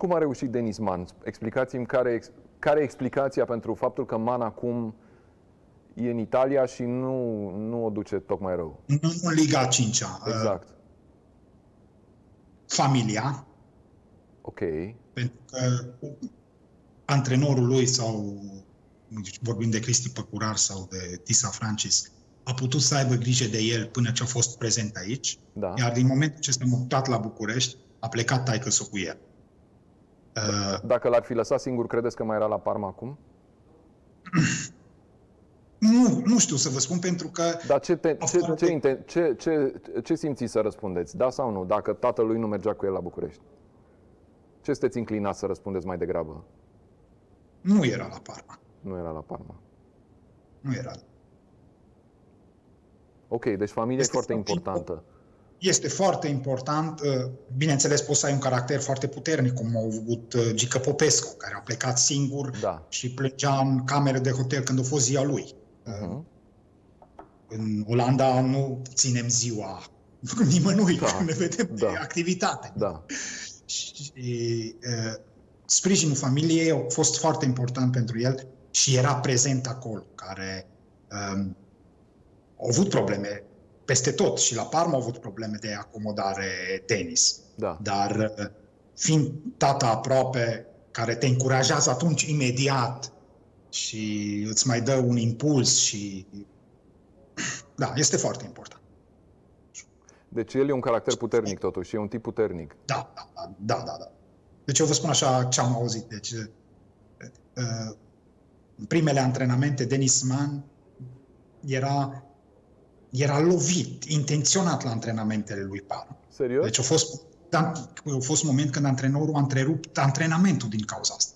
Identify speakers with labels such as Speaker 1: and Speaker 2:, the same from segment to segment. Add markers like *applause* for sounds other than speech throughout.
Speaker 1: Cum a reușit Denis Man? Explicați-mi care, care e explicația pentru faptul că Man acum e în Italia și nu, nu o duce tocmai rău.
Speaker 2: Nu în Liga 5-a.
Speaker 1: Exact.
Speaker 2: Familia.
Speaker 1: Ok.
Speaker 2: Pentru că antrenorul lui sau vorbim de Cristi Păcurar sau de Tisa Francis, a putut să aibă grijă de el până ce a fost prezent aici,
Speaker 1: Da.
Speaker 2: iar din momentul ce s-a mutat la București, a plecat taică cu el. Uh,
Speaker 1: Dacă l-ar fi lăsat singur, credeți că mai era la Parma acum?
Speaker 2: nu, nu știu să vă spun pentru că
Speaker 1: Dar ce, te, ce,
Speaker 2: Afară
Speaker 1: ce,
Speaker 2: de-
Speaker 1: inten- ce, ce, ce simțiți să răspundeți? Da sau nu? Dacă tatălui nu mergea cu el la București? Ce sunteți inclinați să răspundeți mai degrabă?
Speaker 2: nu era la Parma.
Speaker 1: Nu era la Parma.
Speaker 2: Nu era.
Speaker 1: Ok, deci familia e
Speaker 2: Este
Speaker 1: foarte
Speaker 2: foarte
Speaker 1: importantă.
Speaker 2: Este foarte important, uh, bineînțeles poți să ai un caracter foarte puternic, cum a avut uh, Gică Popescu, care a plecat singur
Speaker 1: Da.
Speaker 2: și plângea în cameră de hotel când a fost ziua lui.
Speaker 1: Uh-huh.
Speaker 2: În Olanda nu ținem ziua *laughs* nimănui,
Speaker 1: Da,
Speaker 2: ne vedem
Speaker 1: da.
Speaker 2: de activitate.
Speaker 1: Da.
Speaker 2: Și uh, sprijinul familiei a fost foarte important pentru el și era prezent acolo, care um, au avut probleme peste tot și la Parma au avut probleme de acomodare tenis.
Speaker 1: Da.
Speaker 2: Dar uh, fiind tata aproape, care te încurajează atunci imediat și îți mai dă un impuls și... Da, este foarte important.
Speaker 1: Deci el e un caracter puternic totuși, e un tip puternic.
Speaker 2: Da, da, da, da, da. da. Deci eu vă spun așa ce am auzit. Deci, uh, în primele antrenamente, Denis Mann era, era lovit, intenționat la antrenamentele lui Parma.
Speaker 1: Serios?
Speaker 2: Deci a fost, da, a fost moment când antrenorul a întrerupt antrenamentul din cauza asta.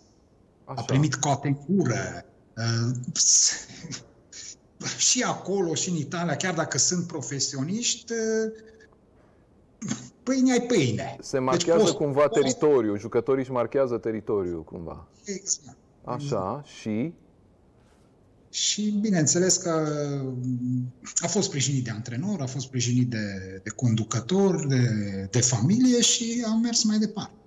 Speaker 1: Așa.
Speaker 2: A primit coate în cură. Uh, *laughs* și acolo, și în Italia, chiar dacă sunt profesioniști, uh, pâine ai pâine.
Speaker 1: Se marchează
Speaker 2: poți-
Speaker 1: cumva
Speaker 2: poți-
Speaker 1: teritoriul, jucătorii își marchează teritoriul cumva.
Speaker 2: Exact.
Speaker 1: Așa, și
Speaker 2: Și bineînțeles că a fost sprijinit de antrenor, a fost sprijinit de, de conducător, de, de familie și a mers mai departe.